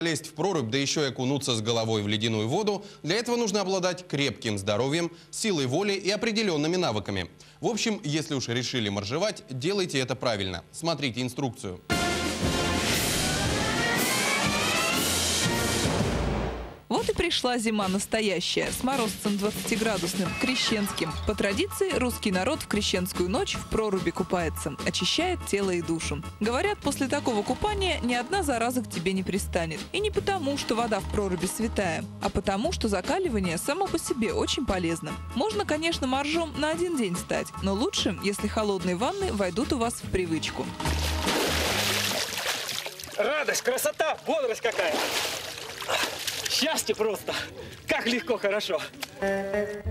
Лезть в прорубь, да еще и окунуться с головой в ледяную воду, для этого нужно обладать крепким здоровьем, силой воли и определенными навыками. В общем, если уж решили моржевать, делайте это правильно. Смотрите инструкцию. Пришла зима настоящая, с морозцем 20-градусным, крещенским. По традиции, русский народ в крещенскую ночь в проруби купается, очищает тело и душу. Говорят, после такого купания ни одна зараза к тебе не пристанет. И не потому, что вода в проруби святая, а потому, что закаливание само по себе очень полезно. Можно, конечно, моржом на один день стать, но лучше, если холодные ванны войдут у вас в привычку. Радость, красота, бодрость какая. Счастье просто. Как легко, хорошо.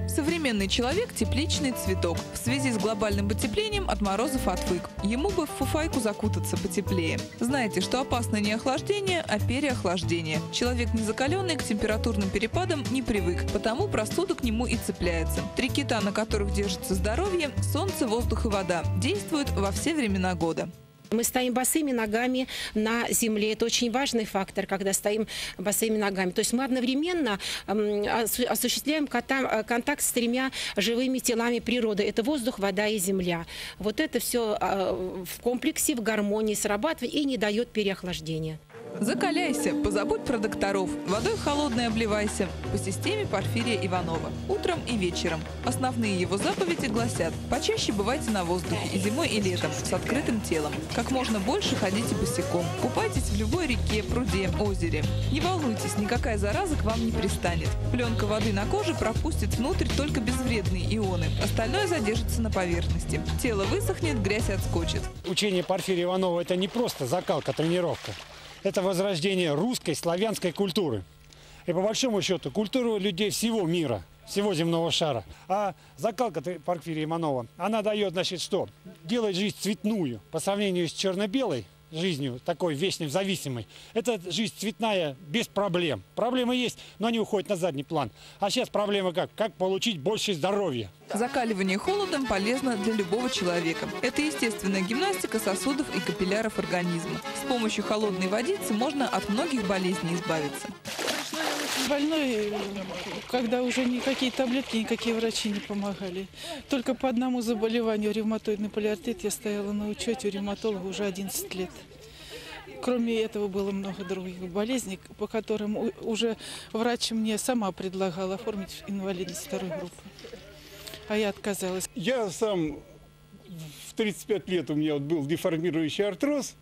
Современный человек – тепличный цветок. В связи с глобальным потеплением от морозов отвык. Ему бы в фуфайку закутаться потеплее. Знаете, что опасно не охлаждение, а переохлаждение. Человек незакаленный к температурным перепадам не привык, потому простуда к нему и цепляется. Три кита, на которых держится здоровье – солнце, воздух и вода – действуют во все времена года. Мы стоим босыми ногами на земле. Это очень важный фактор, когда стоим босыми ногами. То есть мы одновременно осуществляем контакт с тремя живыми телами природы. Это воздух, вода и земля. Вот это все э, в комплексе, в гармонии срабатывает и не дает переохлаждения. Закаляйся, позабудь про докторов, водой холодной обливайся по системе Порфирия Иванова. Утром и вечером. Основные его заповеди гласят «Почаще бывайте на воздухе и зимой, и летом, с открытым телом. Как можно больше ходите босиком. Купайтесь в любой реке, пруде, озере. Не волнуйтесь, никакая зараза к вам не пристанет. Пленка воды на коже пропустит внутрь только безвредные ионы. Остальное задержится на поверхности. Тело высохнет, грязь отскочит. Учение Порфирия Иванова – это не просто закалка, тренировка это возрождение русской славянской культуры. И по большому счету культуру людей всего мира, всего земного шара. А закалка Порфирия Иманова, она дает, значит, что? Делает жизнь цветную по сравнению с черно-белой, жизнью, такой вечно зависимой. Это жизнь цветная, без проблем. Проблемы есть, но они уходят на задний план. А сейчас проблема как? Как получить больше здоровья? Закаливание холодом полезно для любого человека. Это естественная гимнастика сосудов и капилляров организма. С помощью холодной водицы можно от многих болезней избавиться. Больной, когда уже никакие таблетки, никакие врачи не помогали. Только по одному заболеванию, ревматоидный полиартит, я стояла на учете у ревматолога уже 11 лет. Кроме этого было много других болезней, по которым уже врач мне сама предлагала оформить инвалидность второй группы. А я отказалась. Я сам в 35 лет у меня вот был деформирующий артроз.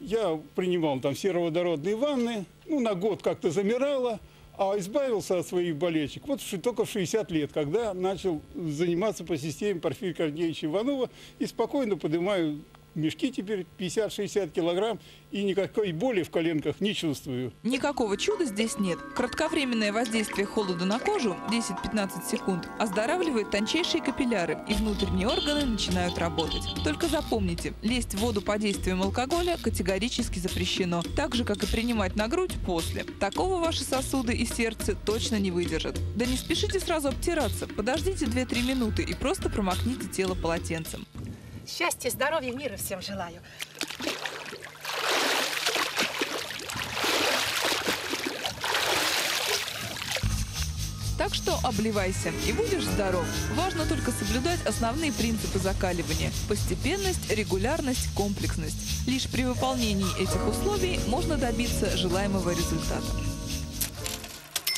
Я принимал там сероводородные ванны, ну, на год как-то замирало а избавился от своих болельщик вот только в 60 лет, когда начал заниматься по системе Порфирия Корнеевича Иванова и спокойно поднимаю мешки теперь 50-60 килограмм и никакой боли в коленках не чувствую. Никакого чуда здесь нет. Кратковременное воздействие холода на кожу 10-15 секунд оздоравливает тончайшие капилляры и внутренние органы начинают работать. Только запомните, лезть в воду под действием алкоголя категорически запрещено, так же, как и принимать на грудь после. Такого ваши сосуды и сердце точно не выдержат. Да не спешите сразу обтираться, подождите 2-3 минуты и просто промокните тело полотенцем. Счастья, здоровья, мира всем желаю. Так что обливайся и будешь здоров. Важно только соблюдать основные принципы закаливания – постепенность, регулярность, комплексность. Лишь при выполнении этих условий можно добиться желаемого результата.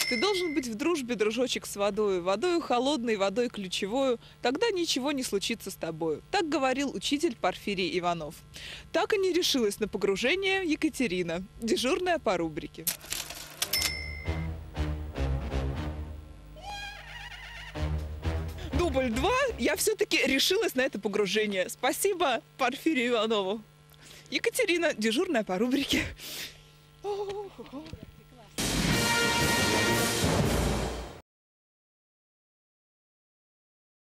Ты должен быть в дружбе, дружочек, с водой. Водою холодной, водой ключевой. Тогда ничего не случится с тобой. Так говорил учитель Порфирий Иванов. Так и не решилась на погружение Екатерина, дежурная по рубрике. Дубль два. Я все-таки решилась на это погружение. Спасибо Порфирию Иванову. Екатерина, дежурная по рубрике.